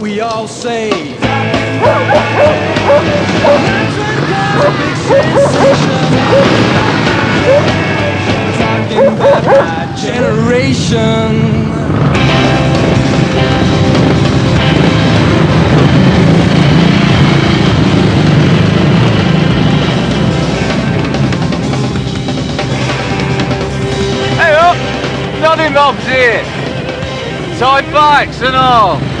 we all say. Talking about my generation. Nothing Bob's here! Tied bikes and all!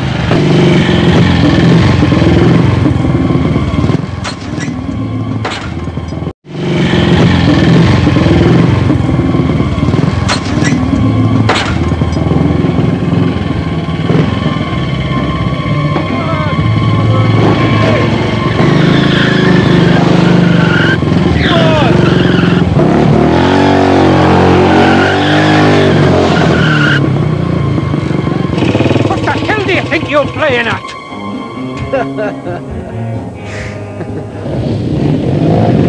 think you're playing at?